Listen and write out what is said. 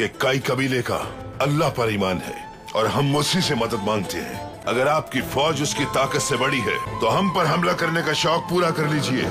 कि कई कबीले का अल्लाह पर ईमान है और हम उसी से मदद मांगते हैं। अगर आपकी फौज उसकी ताकत से बड़ी है तो हम पर हमला करने का शौक पूरा कर लीजिए।